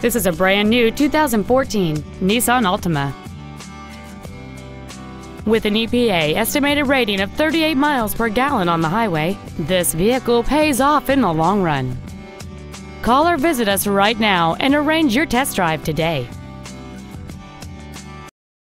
This is a brand new 2014 Nissan Altima. With an EPA estimated rating of 38 miles per gallon on the highway, this vehicle pays off in the long run. Call or visit us right now and arrange your test drive today.